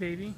baby.